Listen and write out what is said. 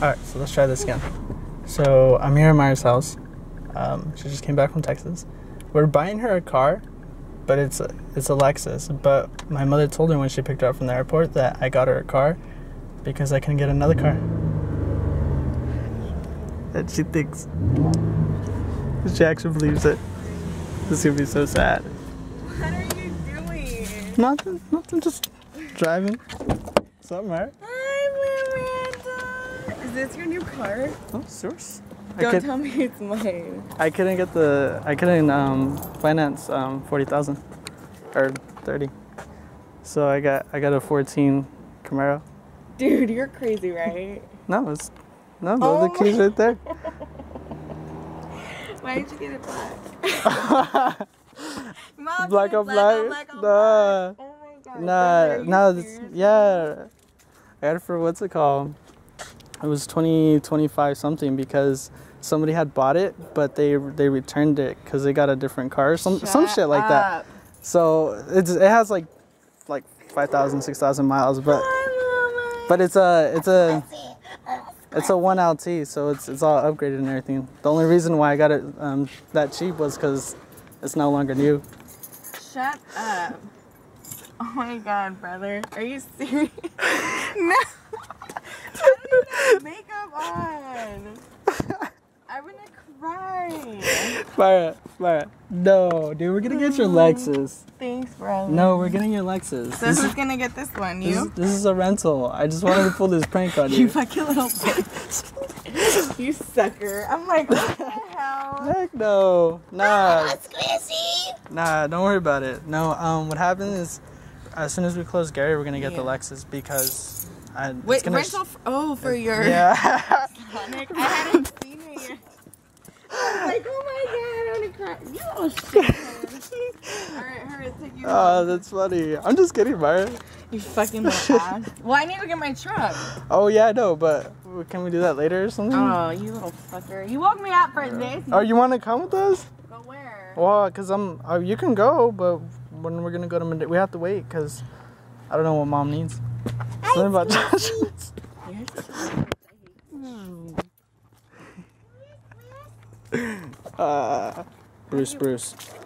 Alright, so let's try this again. So I'm here at Mayra's house. Um, she just came back from Texas. We're buying her a car, but it's a, it's a Lexus. But my mother told her when she picked her up from the airport that I got her a car because I couldn't get another car. That she thinks she actually believes it. This is gonna be so sad. What are you doing? Nothing, nothing, just driving. Something, right? Is this your new car? Oh, source. I Don't could, tell me it's mine. I couldn't get the I couldn't um, finance um, forty thousand or thirty, so I got I got a fourteen Camaro. Dude, you're crazy, right? No, it's no, Oh the keys right there. Why did you get it black? Mom, black said on black. on Nah, on Oh my god. nah, no, serious? yeah. I got it for what's it called? It was 20, 25 something because somebody had bought it, but they they returned it because they got a different car, some some shit like that. So it's it has like like 5,000, 6,000 miles, but but it's a it's a it's a one LT, so it's it's all upgraded and everything. The only reason why I got it um, that cheap was because it's no longer new. Shut up. Oh my god, brother. Are you serious? no. I don't even have makeup on. I'm gonna Fire, fire. No, dude, we're gonna get your Lexus. Thanks, bro. No, we're getting your Lexus. So This is, gonna get this one? this, You? this is a rental. I just wanted to pull this prank on You you. fucking little bitch. you sucker. I'm like, what the hell? Heck no. Nah. Nah, don't worry about it. No, um, what happened is, as soon as we close Gary, we're gonna get the Lexus because I. Wait, rental? Oh, for your. Yeah. Sonic. I hadn't it yet. I was like, oh my god, I'm gonna cry. You little shit. Alright, hurry, take you. oh, that's funny. I'm just kidding, Mayra. you fucking little ass. Well, I need to get my truck. Oh yeah, I know, but can we do that later or something? Oh, you little fucker. You woke me up for this. Oh, you want to come with us? Go where? Well, cause I'm. Uh, you can go, but when we're gonna go to Mend- we have to wait, cause I don't know what mom needs. Something about Josh. You're such a- uh, Bruce, Bruce.